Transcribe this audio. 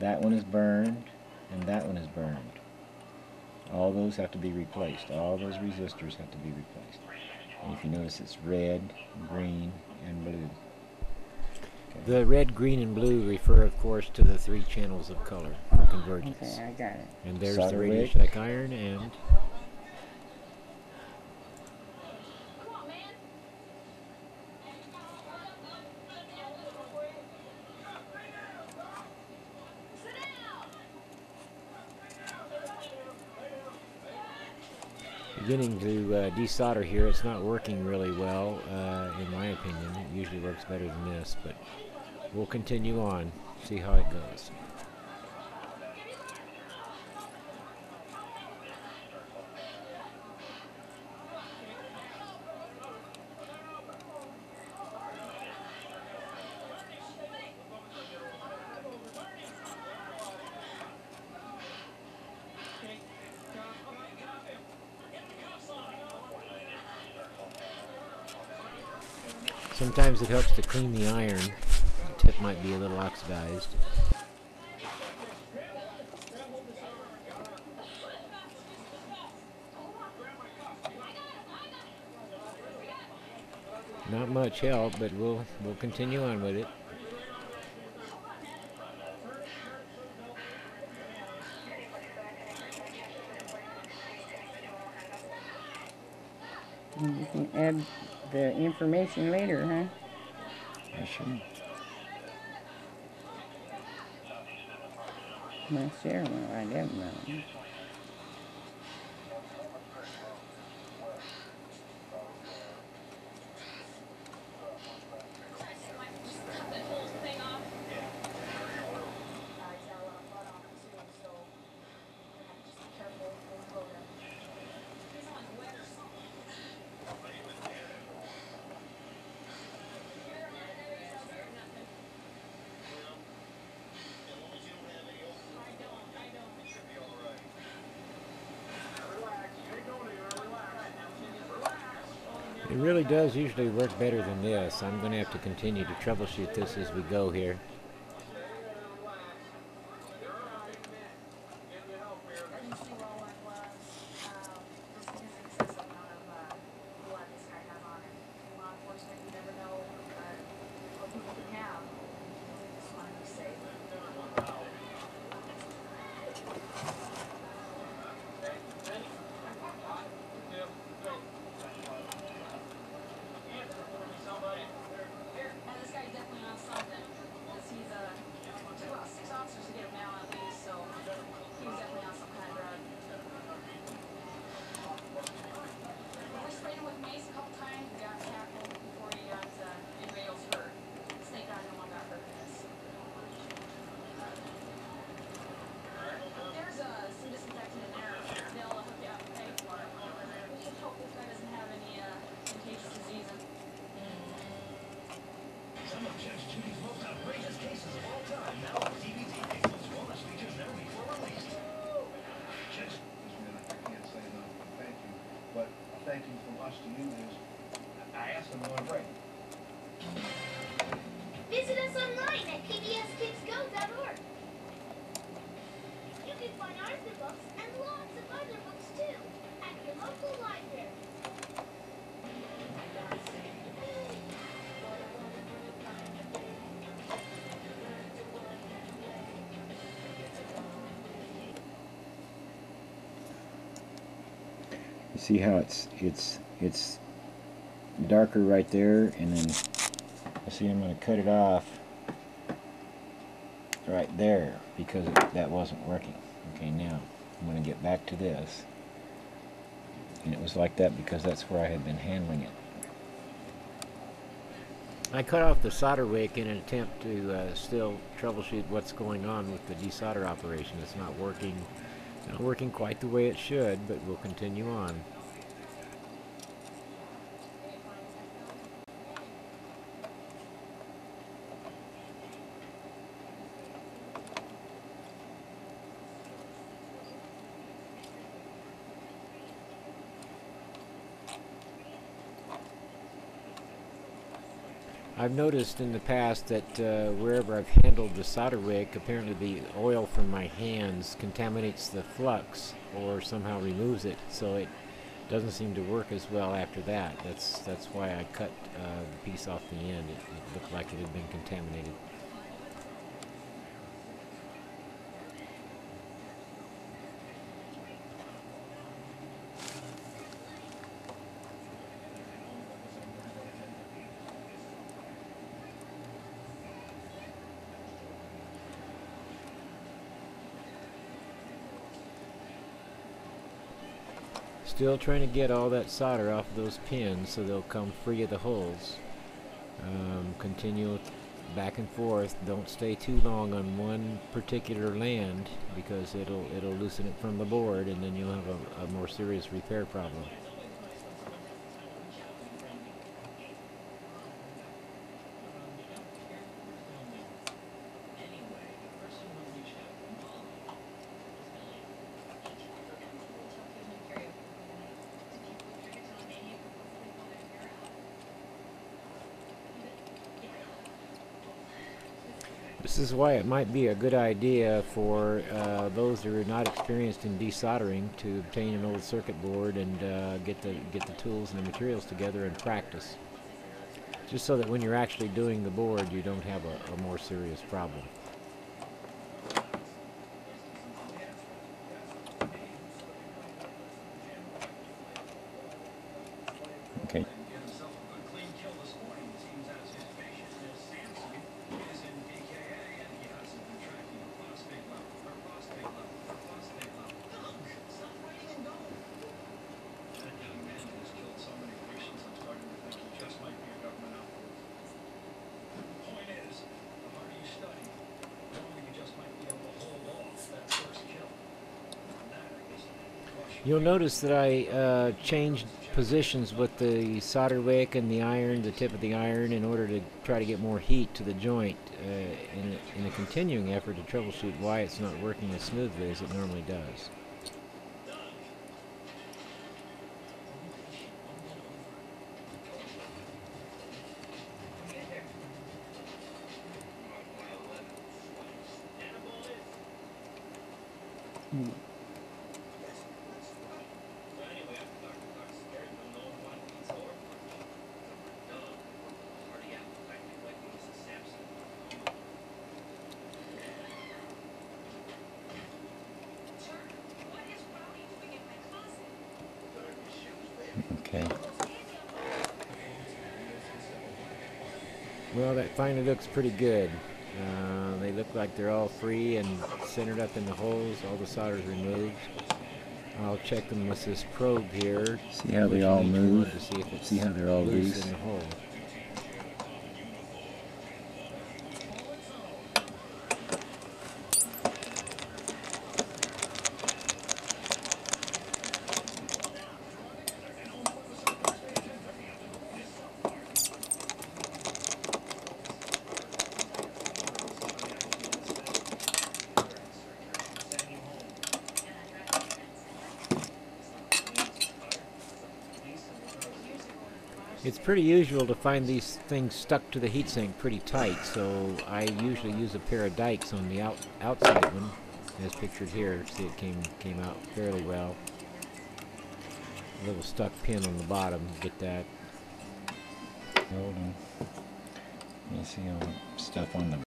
that one is burned, and that one is burned. All those have to be replaced. All those resistors have to be replaced. And if you notice, it's red, green, and blue. The red, green, and blue refer, of course, to the three channels of color convergence. Okay, I got it. And there's Solder the Radio wick. Shack iron and beginning to uh, desolder here. It's not working really well, uh, in my opinion. It usually works better than this, but we'll continue on, see how it goes. Sometimes it helps to clean the iron. The tip might be a little oxidized. Not much help, but we'll we'll continue on with it. The information later, huh? I should. My share will write that down. It really does usually work better than this. I'm going to have to continue to troubleshoot this as we go here. This guy's definitely on something, 'cause he's, uh, took about six officers to get him now at least, so he was definitely on some kind of drug. We sprayed him with mace a couple times, we got tackled before he got, uh, anybody else hurt. Snake eye, no one got hurt in this. There's, uh, some disinfectant in there, they'll hook you up and pay for it. We should hope this guy doesn't have any, uh, contagious disease. Some of Judge Judy's most outrageous cases of all time now on DVD. With bonus features never before released. Judge I can't say enough, thank you, but a thank you from us to you is, Them break. Visit us online at pbskidsgo.org. You can find Arthur books and lots of other books too at your local library. See how it's it's it's darker right there, and then I see I'm going to cut it off right there because that wasn't working. Okay, now I'm going to get back to this, and it was like that because that's where I had been handling it. I cut off the solder wick in an attempt to uh, still troubleshoot what's going on with the desolder operation. It's not working, not working quite the way it should, but we'll continue on. I've noticed in the past that uh, wherever I've handled the solder wick, apparently the oil from my hands contaminates the flux or somehow removes it, so it doesn't seem to work as well after that. That's that's why I cut uh, the piece off the end. It, it looked like it had been contaminated. Still trying to get all that solder off of those pins so they'll come free of the holes. Um, continue back and forth. Don't stay too long on one particular land because it'll it'll loosen it from the board and then you'll have a, a more serious repair problem. This is why it might be a good idea for uh, those who are not experienced in desoldering to obtain an old circuit board and uh, get the get the tools and the materials together and practice. Just so that when you're actually doing the board, you don't have a, a more serious problem. Okay. Get himself a good clean kill this morning. It seems as his patient, Miss Sampson, is in DKA and he hasn't been tracking her phosphate level, her phosphate level, her phosphate level. Doug, stop writing and go. That young man has killed so many patients, I'm starting to think he just might be a government outfit. Point is, the harder you study, the longer you just might be able to hold off that first kill. And that, I guess, caution You'll notice that I uh, changed positions with the solder wick and the iron, the tip of the iron, in order to try to get more heat to the joint uh, in, in a continuing effort to troubleshoot why it's not working as smoothly as it normally does. Okay. Well, that finally looks pretty good. Uh, they look like they're all free and centered up in the holes. All the solder's removed. I'll check them with this probe here. See how they all move? To see if it's See how they're all loose loose? in the hole. It's pretty usual to find these things stuck to the heatsink pretty tight, so I usually use a pair of dikes on the out, outside one, as pictured here. See, it came came out fairly well. A little stuck pin on the bottom, get that. Hold on. Me see all the stuff on the